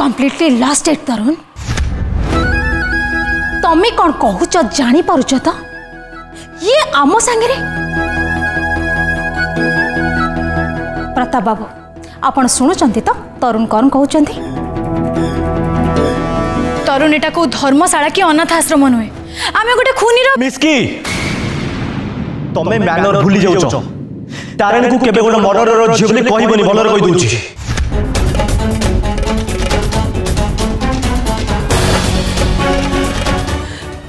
Completely last date তরুণ তুমি কোণ কুচ জাঁপারুছ তো ইয়ে আম সাগরে প্রতাপ বাবু আপন শুণুচার তো তরুণ কণ কুমার তরুণ এটা কেউ ধর্মশালা কি অনাথ আশ্রম নুহে আমি গোটে খুনির মিসকি তুমি ম্যানর ভুলি যাচ্ছ তারেন কু কেবে গোটে মর্ডরর ঝিও বলে কইবনি বলর কই দউছি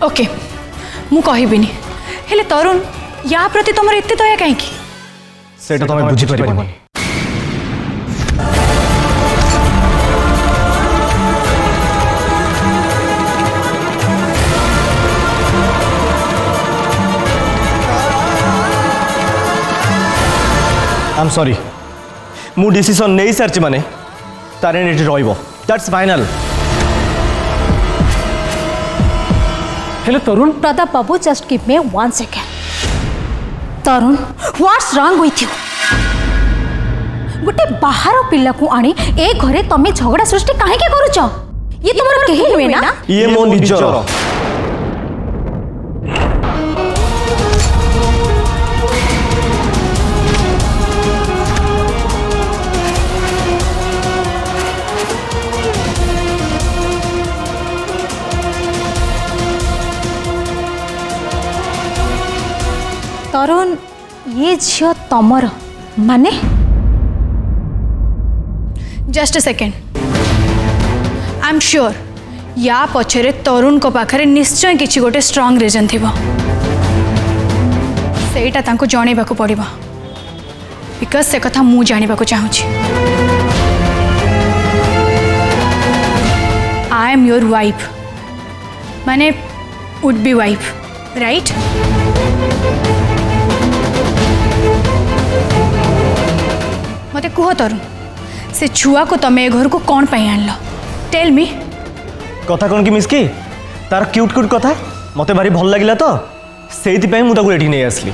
ओके मुझे कह तरुण या प्रति तुम एत दया कहीं बुझे I'm सरी मु नहीं सारी मैंने तारिणी रैट्स final hello Tarun Pratap Babu just give me one second Tarun what's wrong with you गुटे बाहर पिल्ला को आनी ए घरे तमे झगड़ा सृष्टि काहे के करूचो ये तुमरो केही हुए ना ये मो निजरो तरुण ये झी तमर मान just a second I am sure या पचरे तरुण को पाखरे निश्चय किसी गोटे स्ट्रंग रिजन थी से जनवा पड़ा बिकज से कथा मुझे जानवा चाहिए आई एम योर वाइफ माने वुड बी वाइफ राइट मत कह तरु से छुआ को तुम ए घर को कौन पाई आनल टेल मी कथा कौन कि मिस्की तार क्यूट क्यूट कथा मत भारी भल लगे तो से मुझे नहीं आसली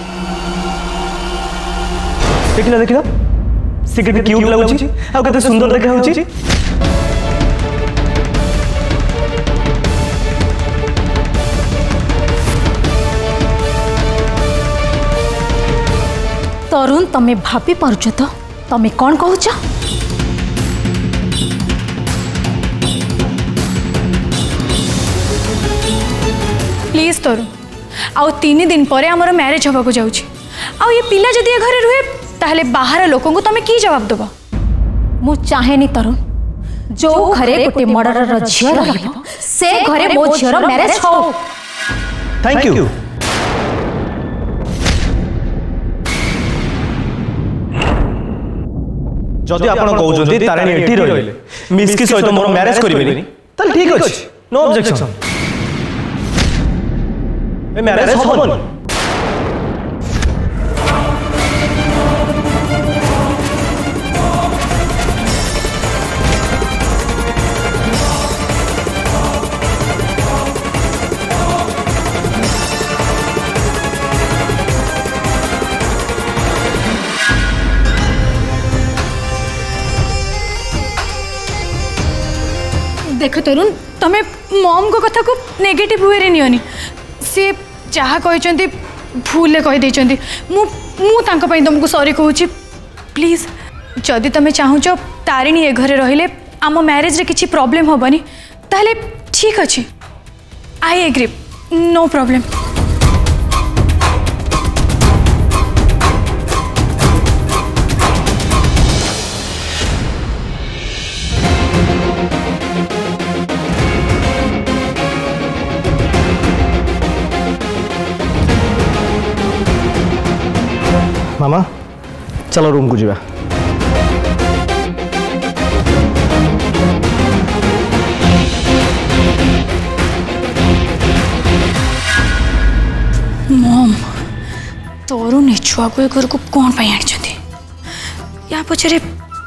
देख देख सी क्यूट लगुच सुंदर देखा तरुण तुम्हें भापी पार तो তুমি কোন কহুছ প্লিজ তরু আউ তিন দিন পরে আমার ম্যারেজ হওয়া যাচ্ছি আউ এ পিলা যদি এ ঘরে রুহে তাহলে বাহার লোকଙ୍କୁ তুমি কি জবাব দেব মু চাহেনি তরুণ जो घरे गोटे मर्डर झील रही से घरे मो झील मैरेज हो थैंक यू ଯଦି ଆପଣ କହୁଛନ୍ତି ତାରିଣୀ ଏଠି ରହିଲେ ମିସ୍କି ସହିତ ମୋର ମ୍ୟାରେଜ କରିବେନି ତାହେଲେ ଠିକ ଅଛି ନୋ ଅବଜେକ୍ସନ ମ୍ୟାରେଜ ହବନି ଦେଖ ତରୁଣ ତମେ ମମ୍ଙ୍କ କଥାକୁ ନେଗେଟିଭ୍ ୱେରେ ନିଅନି ସେ ଯାହା କହିଛନ୍ତି ଭୁଲରେ କହିଦେଇଛନ୍ତି ମୁଁ ମୁଁ ତାଙ୍କ ପାଇଁ ତୁମକୁ ସରି କହୁଛି ପ୍ଲିଜ୍ ଯଦି ତମେ ଚାହୁଁଛ ତାରିଣୀ ଏ ଘରେ ରହିଲେ ଆମ ମ୍ୟାରେଜ୍ରେ କିଛି ପ୍ରୋବ୍ଲେମ୍ ହେବନି ତାହେଲେ ଠିକ୍ ଅଛି ଆଇ ଏଗ୍ରି ନୋ ପ୍ରୋବ୍ଲେମ୍ मामा चलो रूम को जीवा मम तरुण ए छुआ को घर को कौन पाई आनी या पछरे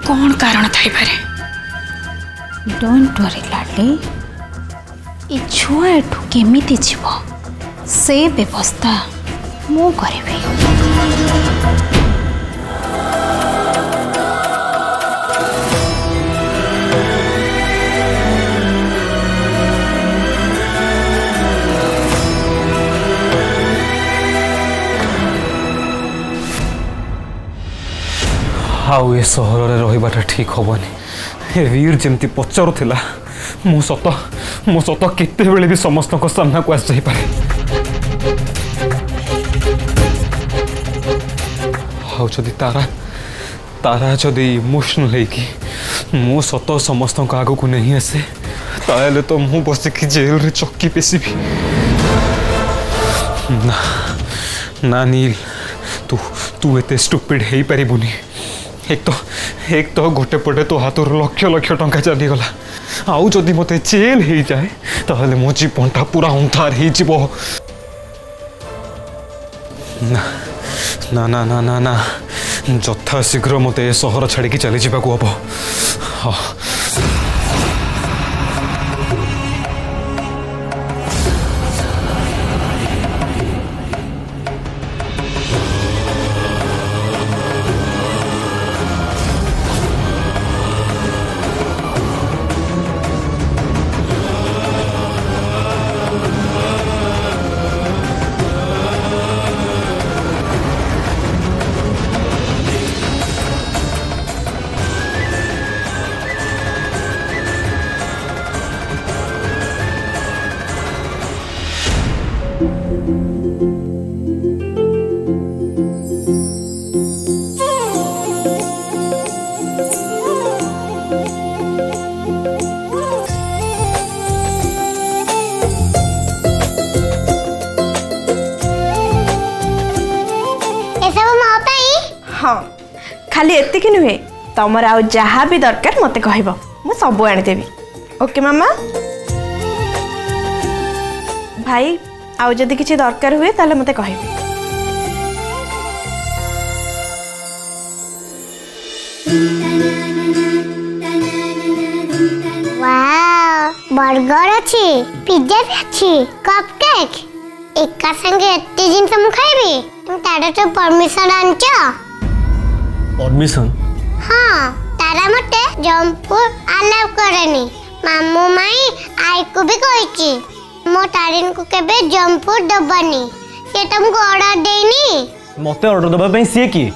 कौन कारण थाई परे डोंट वरी लाडली ଏ ଛୁଆ ଏଠୁ କେମିତି ଯିବ ସେ ବ୍ୟବସ୍ଥା ମୁଁ କରିବି ଆଉ ଏ ସହରରେ ରହିବାଟା ଠିକ୍ ହେବନି ଏ ବୀର ଯେମିତି ପଚାରୁଥିଲା ମୁଁ ସତ ମୁଁ ସତ କେତେବେଳେ ବି ସମସ୍ତଙ୍କ ସାମ୍ନାକୁ ଆସିଯାଇପାରେ ଆଉ ଯଦି ତାରା ତାରା ଯଦି ଇମୋସନାଲ୍ ହେଇକି ମୁଁ ସତ ସମସ୍ତଙ୍କ ଆଗକୁ ନେଇ ଆସେ ତାହେଲେ ତ ମୁଁ ବସିକି ଜେଲରେ ଚକି ପେଶିବି ନା ନା ନିଲ ତୁ ତୁ ଏତେ ଷ୍ଟୁପିଡ୍ ହେଇପାରିବୁନି এক তো এক তো গোটে পটে তো হাতর লক্ষ লক্ষ টঙ্কা চালিগলা আউ যদি মতে জেল হয়ে যায় তাহলে মো জীবনটা পুরা উন্ধার হয়ে যাব না না না না না না যথাশীঘ্র মতে সহর ছাড়িকি চালি যাওয়া হব ଖାଲି ଏତିକି ନୁହେଁ ତମର ଆଉ ଯାହା ବି ଦରକାର ମୋତେ କହିବ ମୁଁ ସବୁ ଆଣିଦେବି ଓକେ ମାମା ଭାଇ ଆଉ ଯଦି କିଛି ଦରକାର ହୁଏ ତାହେଲେ ମୋତେ କହିବେ ବର୍ଗର ଅଛି ପିଜା ବି ଅଛି କପ୍ କେକ୍ ଏକା ସାଙ୍ଗେ ଏତେ ଜିନିଷ ମୁଁ ଖାଇବି ତାରଠୁ ପରମିଶନ ଆଣିଛ ପରମିଶନ ହଁ তারা মতে জম্পুর আলাপ করেনি মামু মাই আইকু বি কইছি ମୋ ତାରିଣୀଙ୍କୁ କେବେ ଜମ୍ପୁଟ ଦବନି ସେ ତମକୁ ଅର୍ଡର ଦେଇନି ମୋତେ ଅର୍ଡର ଦେବା ପାଇଁ ସିଏ କିଏ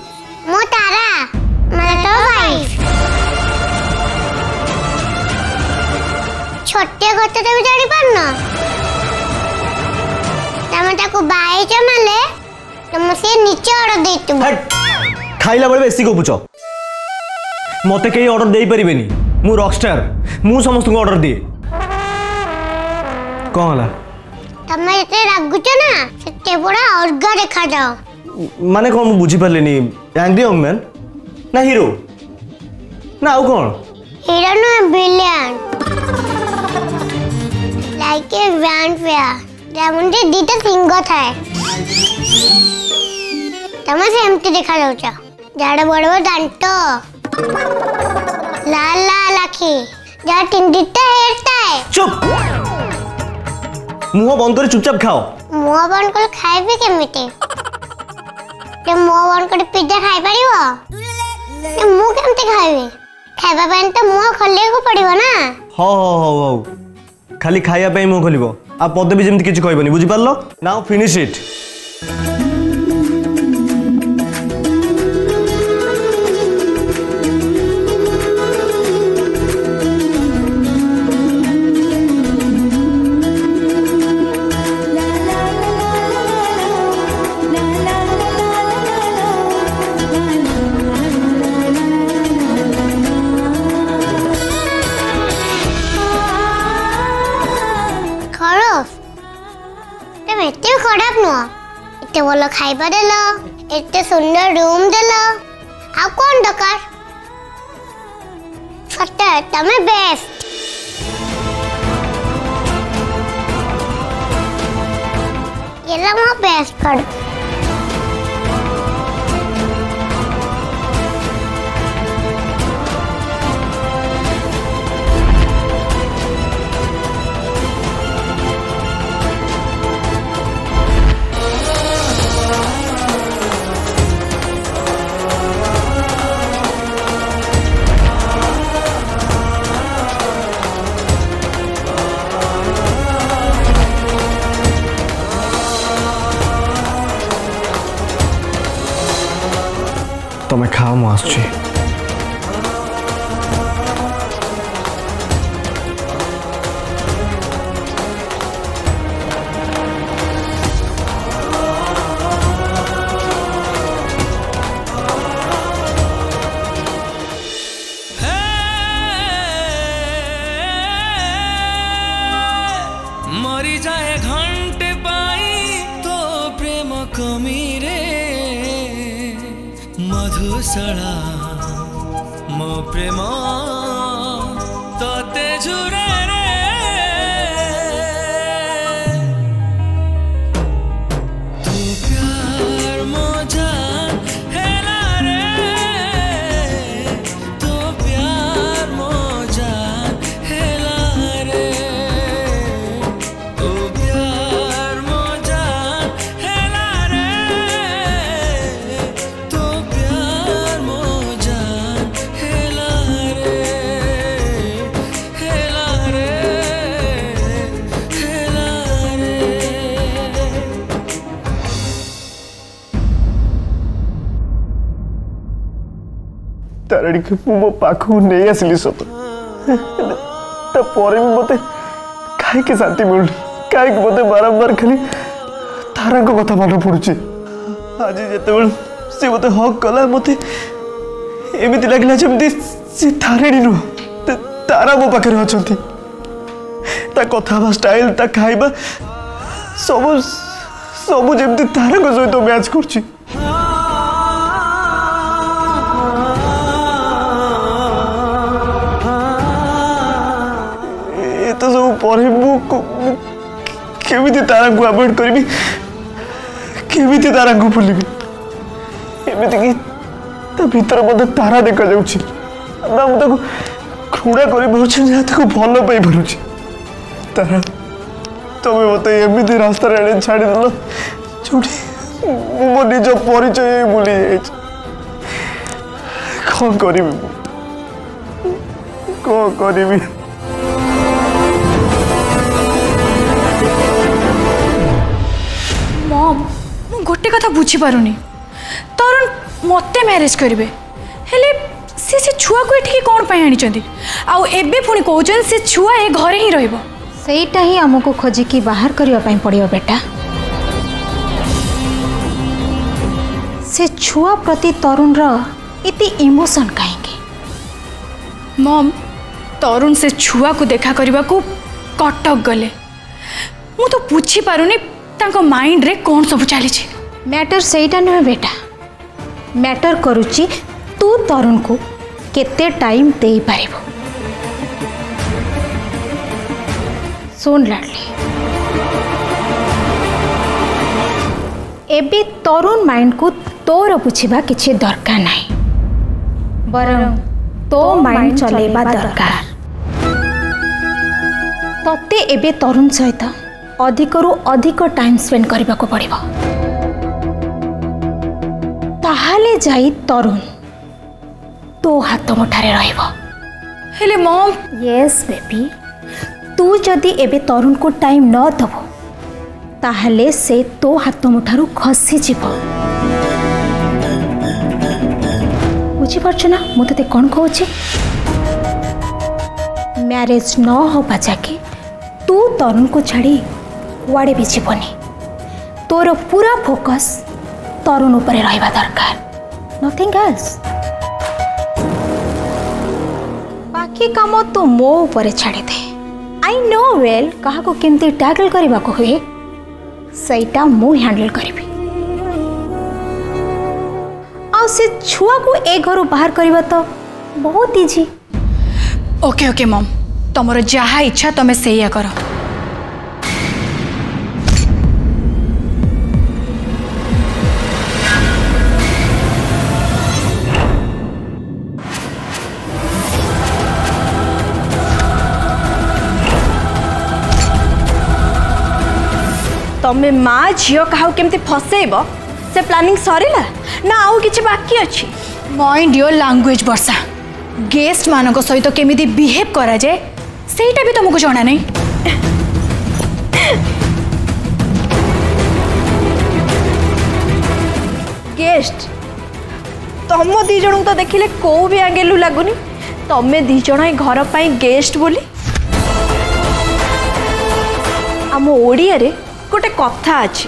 ମୋ ତାରା ମାନେ ତୋ ୱାଇଫ ଛୋଟିଆ କଥାଟା ବି ଜାଣିପାରୁନ ତମେ ତାକୁ ବାଇଛ ମାନେ ତମ ସିଏ ନିଚେ ଅର୍ଡର ଦେଇଥିବ ଖାଇଲା ବେଳେ ବେଶୀ ଗପୁଛ ମୋତେ କେହି ଅର୍ଡର ଦେଇପାରିବେନି ମୁଁ ରକ୍ଷ୍ଟାର ମୁଁ ସମସ୍ତଙ୍କୁ ଅର୍ଡର ଦିଏ କ'ଣ ହେଲା ତମେ ଏତେ ରାଗୁଛ ନା ସେତେ ବଡ଼ ଅର୍ଗ ଦେଖାଯାଅ ମାନେ କ'ଣ ମୁଁ ବୁଝିପାରିଲିନି ଆଙ୍ଗ୍ରି ୟଙ୍ଗ ମ୍ୟାନ୍ ନା ହିରୋ ନା ଆଉ କ'ଣ ହିରୋ ନୁହେଁ villain like a brand fair যেমনটি দুইটা সিংহ থাকে তোমার সেমতি দেখা যাচ্ছ যার বড় বড় দাঁত লাল লাল আখি যার তিন দিকটা হেয়ার থাকে চুপ মুহ বন্ধ করে চুপচাপ খাও মুহ বন্ধ করে খাইবে কেমিতে তে মুহ বন্ধ করে পিজ্জা খাই পারিব তে মু কেমতে খাইবে খাইবা পাই তো মুহ খোলিବାକୁ পড়িব না হো হো হো হো খালি খাইয়া পাই মুহ খোলিব আর পদে বি যেমতি কিছু কইবনি বুঝি পারলো নাও ফিনিশ ইট भल खाइबा दल एत सुंदर रूम दल आरकार तमें बेस्ट ये मो बेस्ट पड़ो तुम्हें तो खाओ आसुची କରିକି ମୋ ପାଖକୁ ନେଇ ଆସିଲି ସତ ତାପରେ ବି ମୋତେ କାହିଁକି ଶାନ୍ତି ମିଳୁନି କାହିଁକି ମୋତେ ବାରମ୍ବାର ଖାଲି ତାରାଙ୍କ କଥା ମନେ ପଡ଼ୁଛି ଆଜି ଯେତେବେଳେ ସେ ମୋତେ ହକ୍ କଲା ମୋତେ ଏମିତି ଲାଗିଲା ଯେମିତି ସେ ତାରିଣୀ ନୁହଁ ତାରା ମୋ ପାଖରେ ଅଛନ୍ତି ତା କଥା ହେବା ଷ୍ଟାଇଲ୍ ତା ଖାଇବା ସବୁ ସବୁ ଯେମିତି ତାରାଙ୍କ ସହିତ ମ୍ୟାଚ୍ କରୁଛି ପରେ ମୁଁ କେମିତି ତାରାଙ୍କୁ ଆଭଏଡ୍ କରିବି କେମିତି ତାରାଙ୍କୁ ଭୁଲିବି ଏମିତିକି ତା ଭିତରେ ମଧ୍ୟ ତାରା ଦେଖାଯାଉଛି ନା ମୁଁ ତାକୁ ଘୃଣା କରିପାରୁଛି ନା ତାକୁ ଭଲ ପାଇପାରୁଛି ତାରା ତମେ ମୋତେ ଏମିତି ରାସ୍ତାରେ ଏଣେ ଛାଡ଼ିଦେଲ ଯେଉଁଠି ମୁଁ ମୋ ନିଜ ପରିଚୟ ଭୁଲି ଯାଇଛି କ'ଣ କରିବି ମୁଁ କ'ଣ କରିବି गोटे कथा बुझीपार नहीं तरुण मत म्यारेज करे सी से छुआ कोई ये कौन आनी कौन से छुआ ये घरे ही रहीटा ही आमको खोजिकी बाहर करने पड़ बेटा से छुआ प्रति तरुण रे इमोशन कहीं मम तरुण से छुआ को देखा करने को कटक गले मु तो बुझीपार नहीं माइंड रे कौन सब चली ମ୍ୟାଟର ସେଇଟା ନୁହେଁ ବେଟା ମ୍ୟାଟର କରୁଛି ତୁ ତରୁଣକୁ କେତେ ଟାଇମ୍ ଦେଇପାରିବୁ ଶୁଣ ଲାଡ଼ଲି ଏବେ ତରୁଣ ମାଇଣ୍ଡକୁ ତୋର ବୁଝିବା କିଛି ଦରକାର ନାହିଁ ବରଂ ତୋ ମାଇଣ୍ଡ ଚଲେଇବା ଦରକାର ତତେ ଏବେ ତରୁଣ ସହିତ ଅଧିକରୁ ଅଧିକ ଟାଇମ୍ ସ୍ପେଣ୍ଡ କରିବାକୁ ପଡ଼ିବ ताहले जाई तरुण तो हाथ मुठारे रही मम यस बेबी तू जदि एबे तरुण को टाइम न दब ताहले से तो हाथ मुठार खसी जीव बुझीपना मुझे कौन कह म्यारेज न होबा जाके तू तरुण को छाड़ी वाड़े भी जीवन तोर पूरा फोकस तरुण उपरे रहा दरकार नथिंग एल्स बाकी कम तो मो ऊपर छाड़ दे आई नो वेल क्या कमी टैकल करने को हुए सहीटा मुंडल करी से छुआ को ए घर बाहर करने तो बहुत इजी ओके ओके मम तुम जहा इच्छा तुम्हें तो से करो। ତମେ ମା ଝିଅ କାହାକୁ କେମିତି ଫସେଇବ ସେ ପ୍ଲାନିଂ ସରିଲା ନା ଆଉ କିଛି ବାକି ଅଛି ମାଇଣ୍ଡ ୟୋର୍ ଲାଙ୍ଗୁଏଜ୍ ବର୍ଷା ଗେଷ୍ଟମାନଙ୍କ ସହିତ କେମିତି ବିହେଭ୍ କରାଯାଏ ସେଇଟା ବି ତମକୁ ଜଣା ନାହିଁ ଗେଷ୍ଟ ତମ ଦୁଇ ଜଣଙ୍କୁ ତ ଦେଖିଲେ କେଉଁ ବି ଆଙ୍ଗେଲୁ ଲାଗୁନି ତମେ ଦୁଇ ଜଣ ଏ ଘର ପାଇଁ ଗେଷ୍ଟ ବୋଲି ଆମ ଓଡ଼ିଆରେ ଗୋଟେ କଥା ଅଛି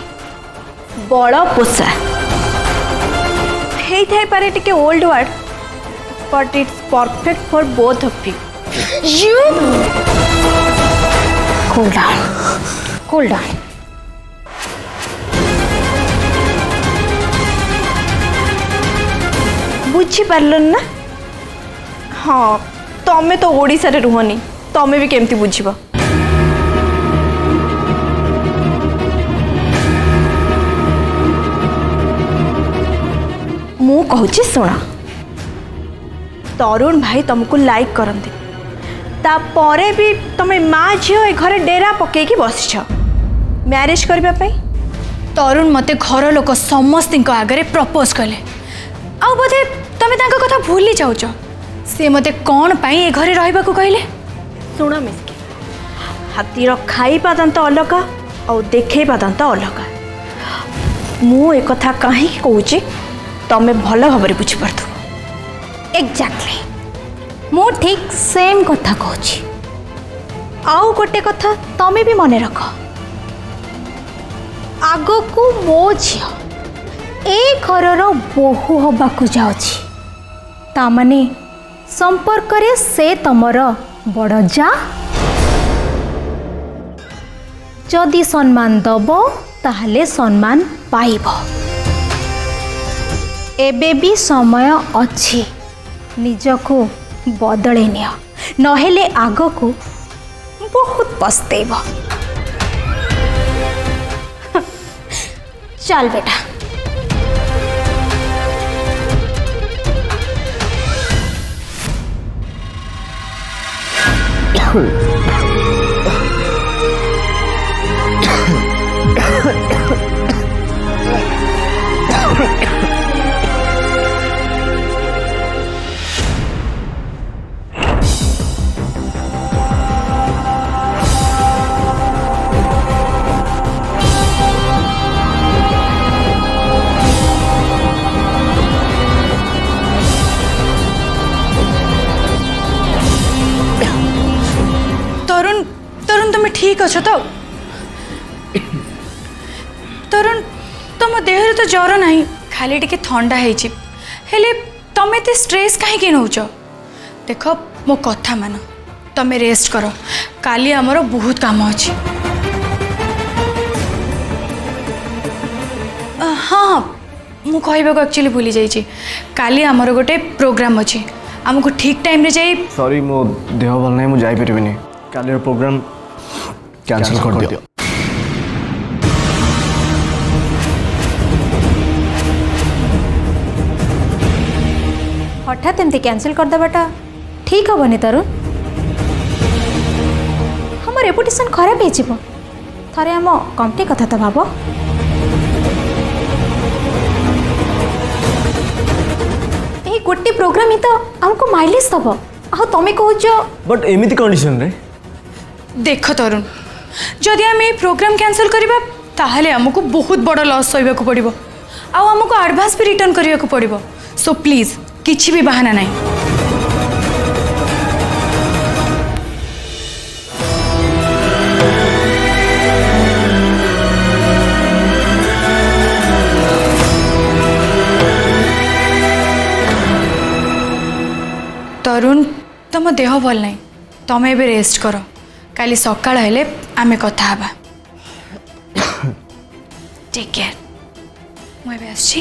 ବଳ ପୋଷା ହେଇଥାଇପାରେ ଟିକେ old word but it's perfect for both of you You? Cool down. Cool down. ବୁଝିପାରିଲନି ନା ହଁ ତମେ ତ ଓଡ଼ିଶାରେ ରୁହନି ତମେ ବି କେମିତି ବୁଝିବ ମୁଁ କହୁଛି ଶୁଣ ତରୁଣ ଭାଇ ତମକୁ ଲାଇକ୍ କରନ୍ତି ତାପରେ ବି ତମେ ମା ଝିଅ ଏ ଘରେ ଡେରା ପକେଇକି ବସିଛ ମ୍ୟାରେଜ୍ କରିବା ପାଇଁ ତରୁଣ ମୋତେ ଘର ଲୋକ ସମସ୍ତଙ୍କ ଆଗରେ ପ୍ରପୋଜ୍ କଲେ ଆଉ ବୋଧେ ତମେ ତାଙ୍କ କଥା ଭୁଲି ଯାଉଛ ସେ ମୋତେ କ'ଣ ପାଇଁ ଏ ଘରେ ରହିବାକୁ କହିଲେ ଶୁଣ ମିସ୍କି ହାତୀର ଖାଇବା ଦାନ୍ତ ଅଲଗା ଆଉ ଦେଖେଇବା ଦାନ୍ତ ଅଲଗା ମୁଁ ଏକଥା କାହିଁକି କହୁଛି तुम्हें भल भाव बुझिपु एक्जाक्टली मु ठीक सेम कथा कह आउ गोटे कथा तमें भी मन रख आग को मो झी ए बो बोहू हाक जा संपर्क से तुम बड़ जा जदि सम्मान दबे सम्मान पाइबा एबी समय अच्छी को बदल नग को बहुत पस्तेब चल बेटा জ্বর না খালি টিকি থা হয়েছি হলে তুমি এত স্ট্রেস কী নৌছ দেখ মো কথা মান তুমি রেস্ট কর কালি আমার বহুত কাম অছি হ্যাঁ ମୁଁ କହିବାକୁ ଆକ୍ଚୁଆଲି ଭୁଲି ଯାଇଛି କାଲି ଆମର ଗୋଟେ ପ୍ରୋଗ୍ରାମ୍ ଅଛି ଆମକୁ ଠିକ୍ ଟାଇମ୍ରେ ଯାଇ ସରି ମୋ ଦେହ ଭଲ ନାହିଁ ମୁଁ ଯାଇପାରିବିନି କାଲିର ପ୍ରୋଗ୍ରାମ୍ କ୍ୟାନସଲ୍ କରିଦିଅ हठात एमती क्यासल करदेवाटा ठीक हेनी तरुण आम रेपुटेसन खराब हो थे आम कंपनी कथा तो भाव गोटे प्रोग्राम ही तो आमको माइलेज दब आ तुम कंडीशन देख तरुण जदि आम ये प्रोग्राम कैंसल करवा ताहले बहुत बड़ लॉस सहबा पड़ो आमको आडभांस भी रिटर्न करने को पड़ो सो प्लीज़ কিছু বি বাহানা নাই তরুণ তোম দেহ ভাল নাই তুমি এবে রেস্ট কর কালি সকাল হলে আমি কথা হবা টেক কেয়ার মু এবে আসছি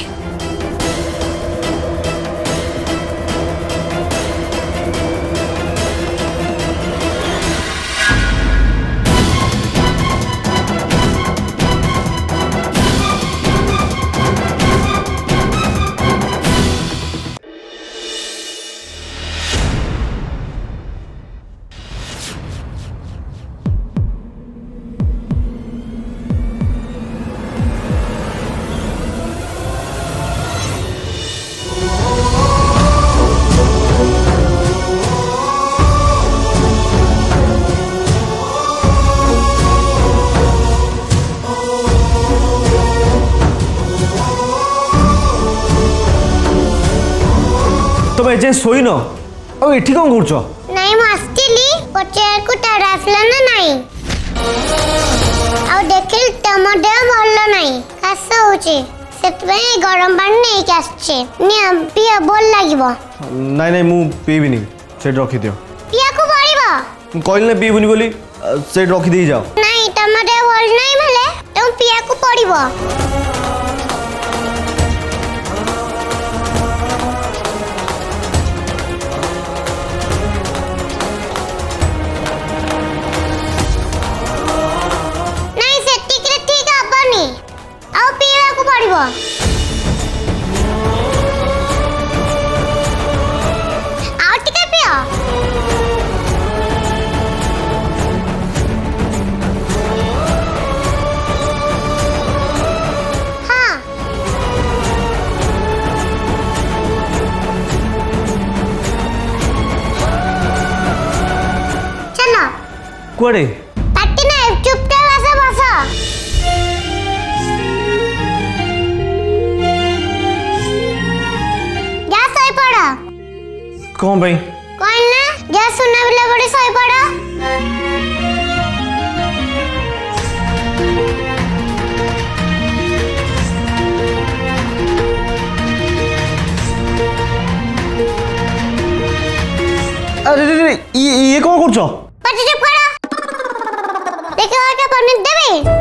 এ শোইন ଆଉ ଏଠି କ'ଣ କରୁଛ ନାଇଁ ମୁଁ ଆସିଥିଲି ପଚାରକୁ ତାର ଆସିଲା ନା ନାଇଁ ଆଉ ଦେଖିଲି ତମ ଦେହ ଭଲ ନାହିଁ କାଶ ହଉଛି ସେଥିପାଇଁ ଗରମ ପାଣି ନେଇକି ଆସିଛି ନିଅ ପିଅ ଭଲ ଲାଗିବ ନାଇଁ ନାଇଁ ମୁଁ ପିଇବିନି ସେଇଠି ରଖିଦିଅ ପିଆକୁ ପଡ଼ିବ ମୁଁ କହିଲି ନା ପିଇବୁନି ବୋଲି ସେଇଠି ରଖିଦେଇ ଯାଅ ନାଇଁ ତମ ଦେହ ଭଲ ନାହିଁ ବୋଲେ ତମକୁ ପିଆକୁ ପଡ଼ିବ কুয়ারে পারতি করে ভাই কোন না যা সোনা বিলা পড়ে সই পড়ো আরে ইয়ে ইয়ে কখন করছো দেখে আগে পানি দেবে